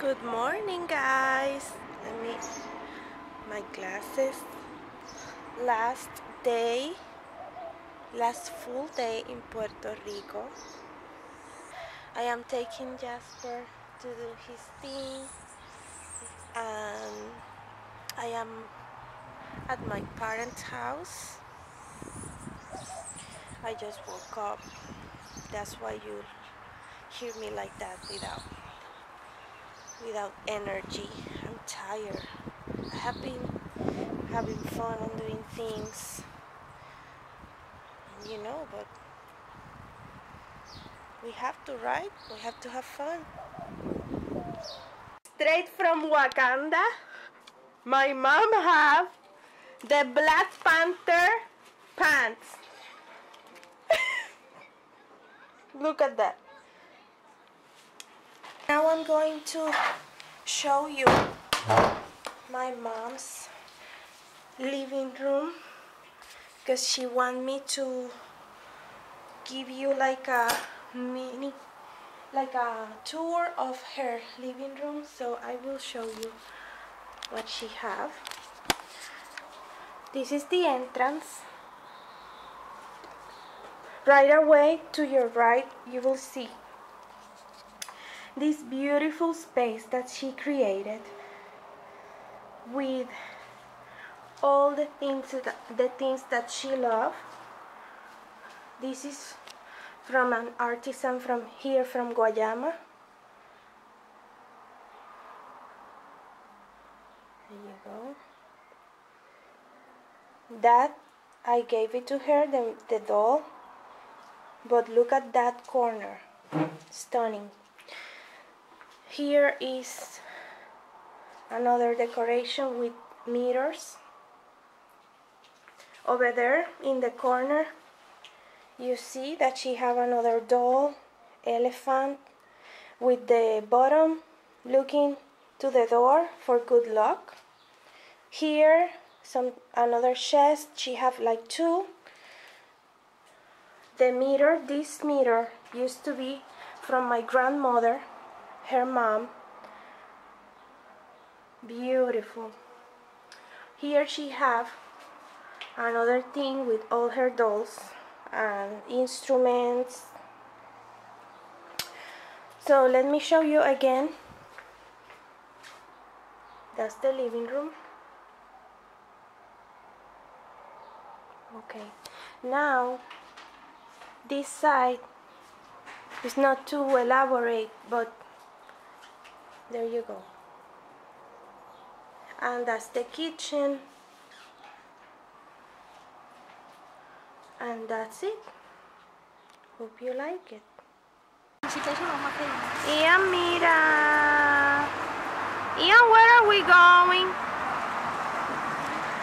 Good morning, guys. Let me my glasses. Last day, last full day in Puerto Rico. I am taking Jasper to do his thing, and I am at my parents' house. I just woke up. That's why you hear me like that without without energy. I'm tired. I have been having fun and doing things, you know, but we have to, right? We have to have fun. Straight from Wakanda, my mom have the Black Panther pants. Look at that. Now I'm going to show you my mom's living room because she want me to give you like a mini like a tour of her living room. So I will show you what she have. This is the entrance. Right away to your right you will see this beautiful space that she created with all the things that, the things that she loved this is from an artisan from here from Guayama. There you go. That I gave it to her the, the doll. But look at that corner. Stunning here is another decoration with mirrors. Over there in the corner you see that she have another doll elephant with the bottom looking to the door for good luck. Here some another chest. She have like two. The mirror this mirror used to be from my grandmother her mom. Beautiful. Here she have another thing with all her dolls and instruments. So let me show you again. That's the living room. Okay. Now this side is not too elaborate but there you go and that's the kitchen and that's it hope you like it Ian mira Ian where are we going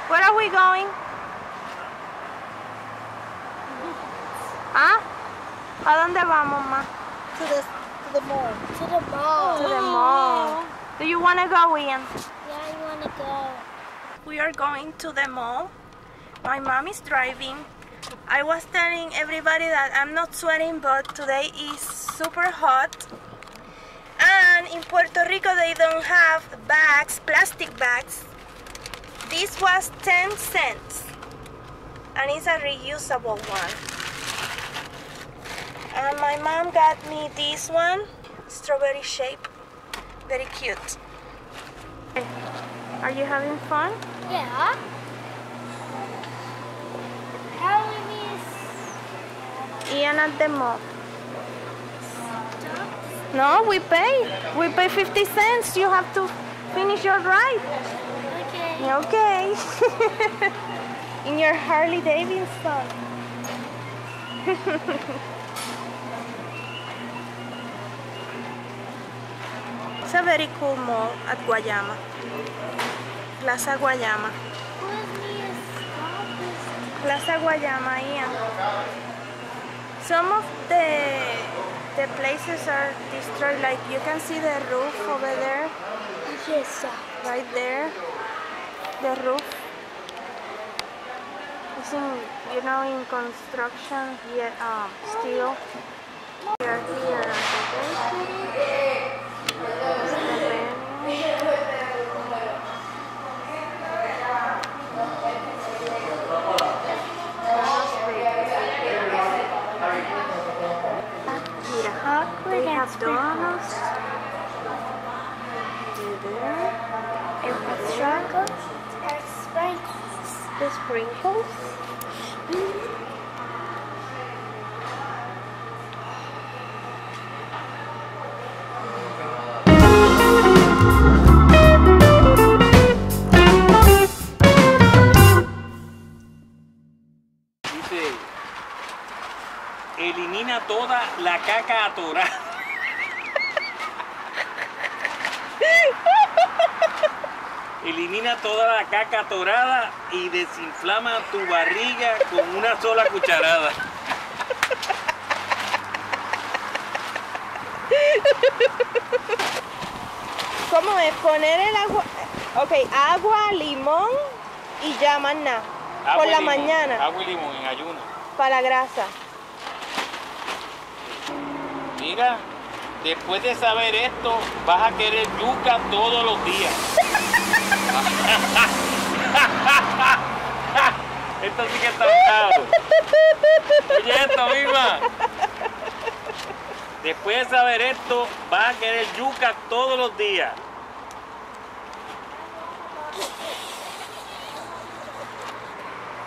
where are we going ¿Ah? ¿A dónde vamos, ma? To the to the mall. To the mall. To the mall. Do you want to go, Ian? Yeah, I wanna go. We are going to the mall. My mom is driving. I was telling everybody that I'm not sweating, but today is super hot. And in Puerto Rico, they don't have bags, plastic bags. This was 10 cents. And it's a reusable one. And my mom got me this one, strawberry shape. Very cute. Are you having fun? Yeah. Halloween is Ian at the mall. No, we pay. We pay 50 cents. You have to finish your ride. okay. Okay. In your Harley Davidson. a very cool mall at Guayama. Plaza Guayama. Let me stop this. Plaza Guayama, Ian. Some of the the places are destroyed. Like you can see the roof over there, Yes. uh, right there. The roof. It's in, you know, in construction yet, um, still. We are here We have Donald's. And sprinkles. And sprinkles. The sprinkles. Thank you. Elimina toda la caca atorada. Elimina toda la caca atorada y desinflama tu barriga con una sola cucharada. ¿Cómo es? Poner el agua. Ok, agua, limón y ya más nada. Por la limón, mañana, Agua y limón en ayuno. para la grasa. Mira, después de saber esto, vas a querer yuca todos los días. esto sí que está bravo. Oye esto, misma. Después de saber esto, vas a querer yuca todos los días.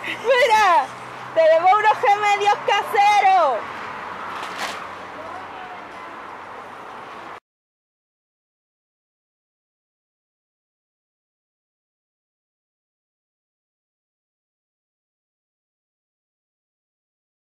Mira, tenemos unos remedios caseros.